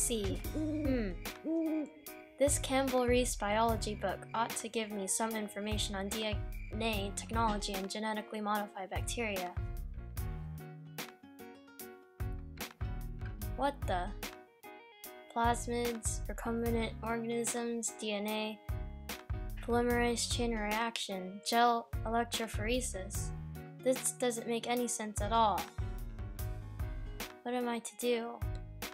see. Hmm. This Campbell Reece biology book ought to give me some information on DNA technology and genetically modified bacteria. What the? Plasmids, recombinant organisms, DNA, polymerase chain reaction, gel electrophoresis. This doesn't make any sense at all. What am I to do?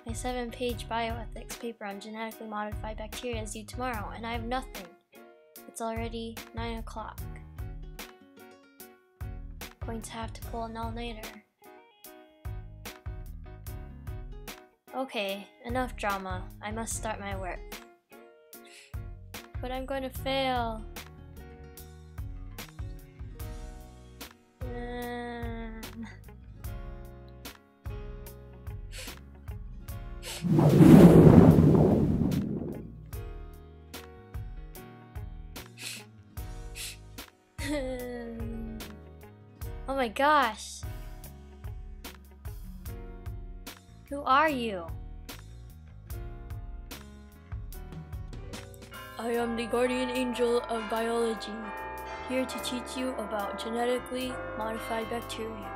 My seven page bioethics paper on genetically modified bacteria is due tomorrow, and I have nothing. It's already 9 o'clock. Going to have to pull an all nighter. Okay, enough drama. I must start my work. But I'm going to fail. oh my gosh. Who are you? I am the guardian angel of biology, here to teach you about genetically modified bacteria.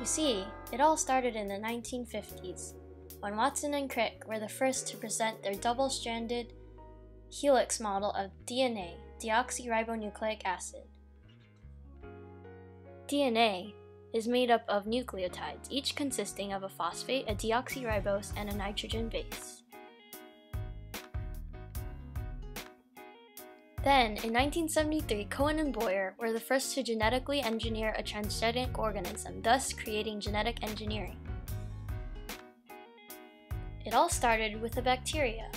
You see, it all started in the 1950s, when Watson and Crick were the first to present their double-stranded helix model of DNA, deoxyribonucleic acid. DNA is made up of nucleotides, each consisting of a phosphate, a deoxyribose, and a nitrogen base. Then, in 1973, Cohen and Boyer were the first to genetically engineer a transgenic organism, thus creating genetic engineering. It all started with a bacteria.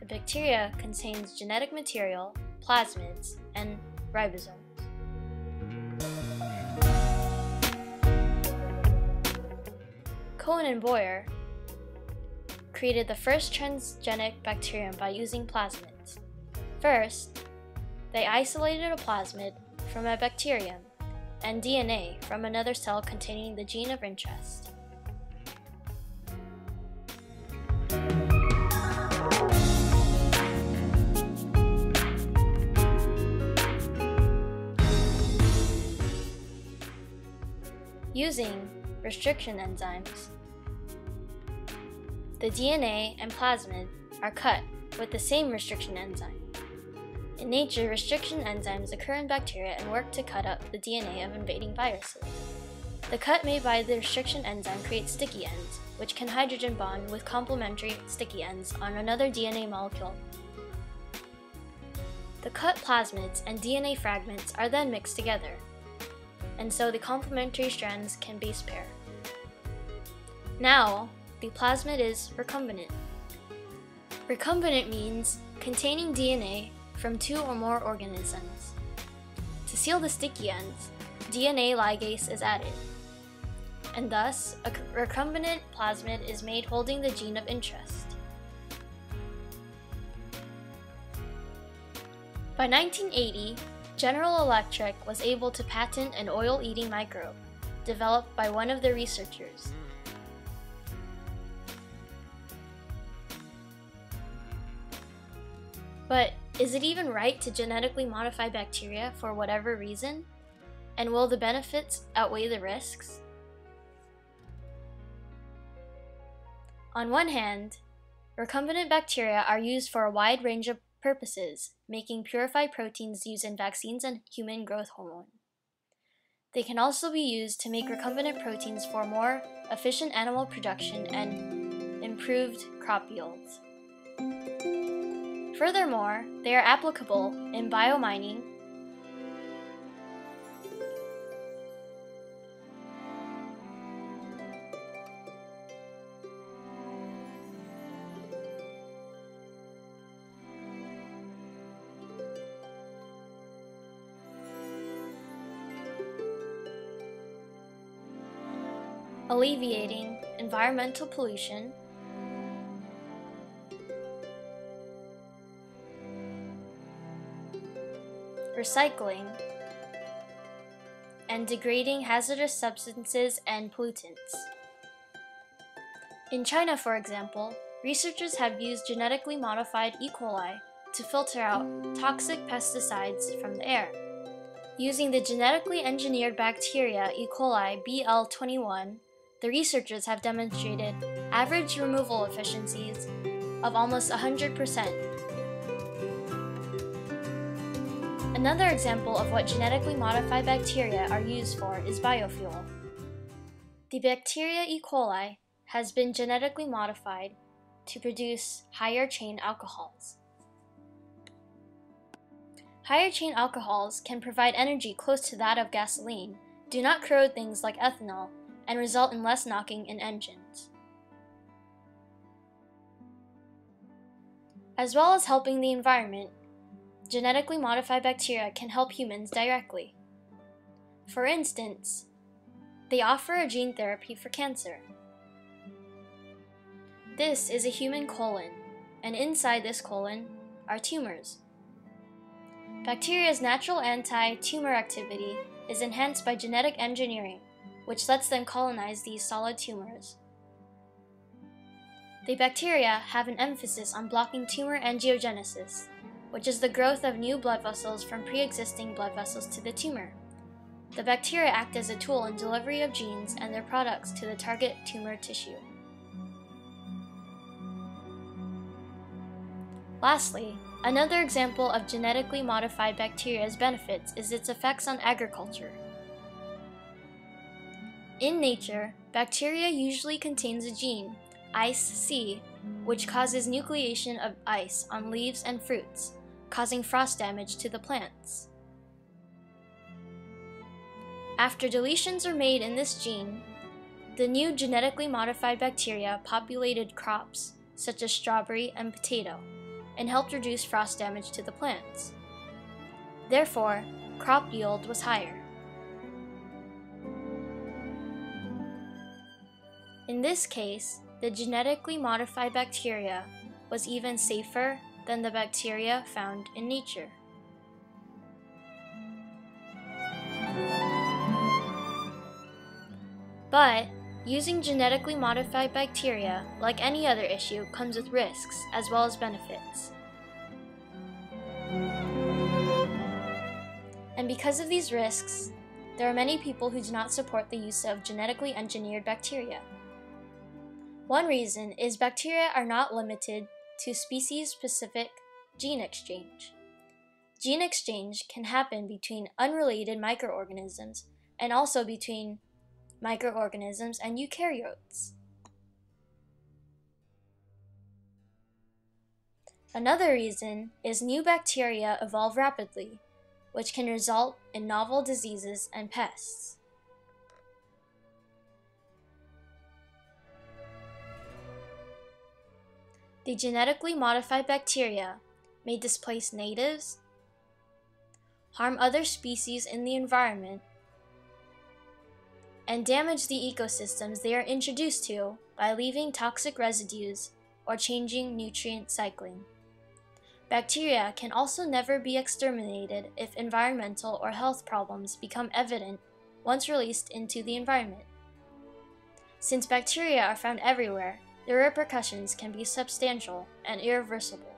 The bacteria contains genetic material, plasmids, and ribosomes. Cohen and Boyer created the first transgenic bacterium by using plasmids. First, they isolated a plasmid from a bacterium and DNA from another cell containing the gene of interest. Using restriction enzymes, the DNA and plasmid are cut with the same restriction enzyme. In nature, restriction enzymes occur in bacteria and work to cut up the DNA of invading viruses. The cut made by the restriction enzyme creates sticky ends, which can hydrogen bond with complementary sticky ends on another DNA molecule. The cut plasmids and DNA fragments are then mixed together, and so the complementary strands can base pair. Now, the plasmid is recombinant. Recombinant means containing DNA from two or more organisms. To seal the sticky ends, DNA ligase is added, and thus a recombinant plasmid is made holding the gene of interest. By 1980, General Electric was able to patent an oil-eating microbe, developed by one of the researchers. But is it even right to genetically modify bacteria for whatever reason? And will the benefits outweigh the risks? On one hand, recombinant bacteria are used for a wide range of purposes, making purified proteins used in vaccines and human growth hormone. They can also be used to make recombinant proteins for more efficient animal production and improved crop yields. Furthermore, they are applicable in biomining, alleviating environmental pollution, recycling, and degrading hazardous substances and pollutants. In China, for example, researchers have used genetically modified E. coli to filter out toxic pesticides from the air. Using the genetically engineered bacteria E. coli BL21, the researchers have demonstrated average removal efficiencies of almost 100%. Another example of what genetically modified bacteria are used for is biofuel. The bacteria E. coli has been genetically modified to produce higher chain alcohols. Higher chain alcohols can provide energy close to that of gasoline, do not corrode things like ethanol, and result in less knocking in engines. As well as helping the environment, genetically modified bacteria can help humans directly. For instance, they offer a gene therapy for cancer. This is a human colon, and inside this colon are tumors. Bacteria's natural anti-tumor activity is enhanced by genetic engineering, which lets them colonize these solid tumors. The bacteria have an emphasis on blocking tumor angiogenesis, which is the growth of new blood vessels from pre-existing blood vessels to the tumor. The bacteria act as a tool in delivery of genes and their products to the target tumor tissue. Lastly, another example of genetically modified bacteria's benefits is its effects on agriculture. In nature, bacteria usually contains a gene, ICE-C, which causes nucleation of ice on leaves and fruits, causing frost damage to the plants. After deletions are made in this gene, the new genetically modified bacteria populated crops, such as strawberry and potato and helped reduce frost damage to the plants. Therefore, crop yield was higher. In this case, the genetically modified bacteria was even safer than the bacteria found in nature. But Using genetically modified bacteria, like any other issue, comes with risks as well as benefits. And because of these risks, there are many people who do not support the use of genetically engineered bacteria. One reason is bacteria are not limited to species-specific gene exchange. Gene exchange can happen between unrelated microorganisms and also between microorganisms, and eukaryotes. Another reason is new bacteria evolve rapidly, which can result in novel diseases and pests. The genetically modified bacteria may displace natives, harm other species in the environment, and damage the ecosystems they are introduced to by leaving toxic residues or changing nutrient cycling. Bacteria can also never be exterminated if environmental or health problems become evident once released into the environment. Since bacteria are found everywhere, their repercussions can be substantial and irreversible.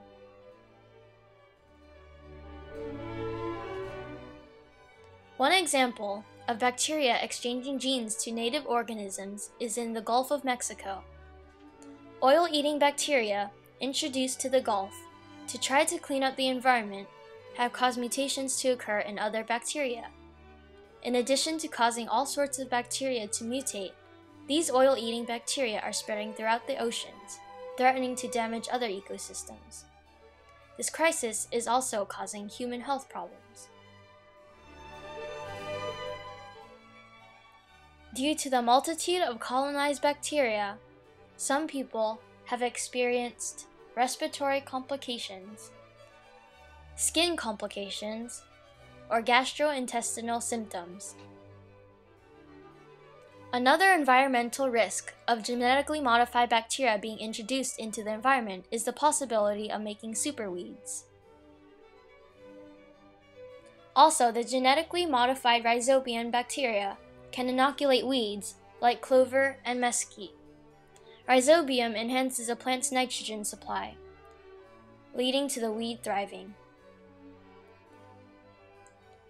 One example of bacteria exchanging genes to native organisms is in the Gulf of Mexico. Oil-eating bacteria introduced to the Gulf to try to clean up the environment have caused mutations to occur in other bacteria. In addition to causing all sorts of bacteria to mutate, these oil-eating bacteria are spreading throughout the oceans, threatening to damage other ecosystems. This crisis is also causing human health problems. Due to the multitude of colonized bacteria, some people have experienced respiratory complications, skin complications, or gastrointestinal symptoms. Another environmental risk of genetically modified bacteria being introduced into the environment is the possibility of making superweeds. Also, the genetically modified rhizobium bacteria can inoculate weeds like clover and mesquite. Rhizobium enhances a plant's nitrogen supply, leading to the weed thriving.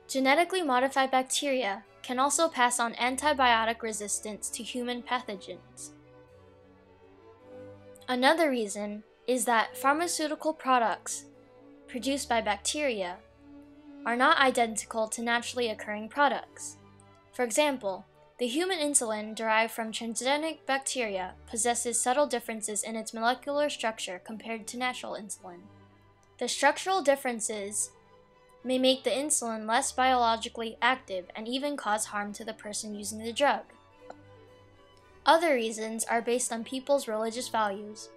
Genetically modified bacteria can also pass on antibiotic resistance to human pathogens. Another reason is that pharmaceutical products produced by bacteria are not identical to naturally occurring products. For example, the human insulin derived from transgenic bacteria possesses subtle differences in its molecular structure compared to natural insulin. The structural differences may make the insulin less biologically active and even cause harm to the person using the drug. Other reasons are based on people's religious values.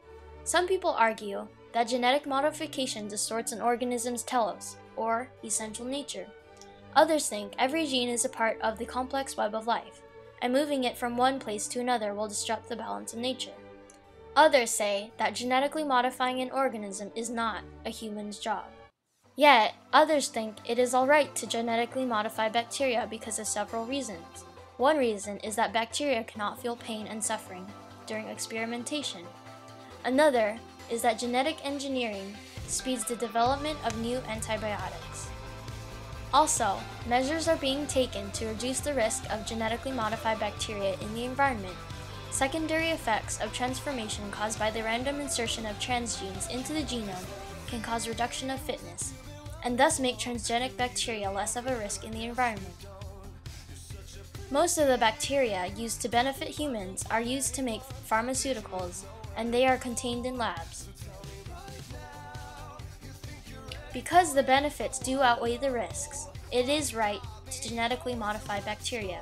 Some people argue that genetic modification distorts an organism's telos, or essential nature. Others think every gene is a part of the complex web of life, and moving it from one place to another will disrupt the balance of nature. Others say that genetically modifying an organism is not a human's job. Yet, others think it is alright to genetically modify bacteria because of several reasons. One reason is that bacteria cannot feel pain and suffering during experimentation. Another is that genetic engineering speeds the development of new antibiotics. Also, measures are being taken to reduce the risk of genetically modified bacteria in the environment. Secondary effects of transformation caused by the random insertion of transgenes into the genome can cause reduction of fitness, and thus make transgenic bacteria less of a risk in the environment. Most of the bacteria used to benefit humans are used to make pharmaceuticals, and they are contained in labs. Because the benefits do outweigh the risks, it is right to genetically modify bacteria.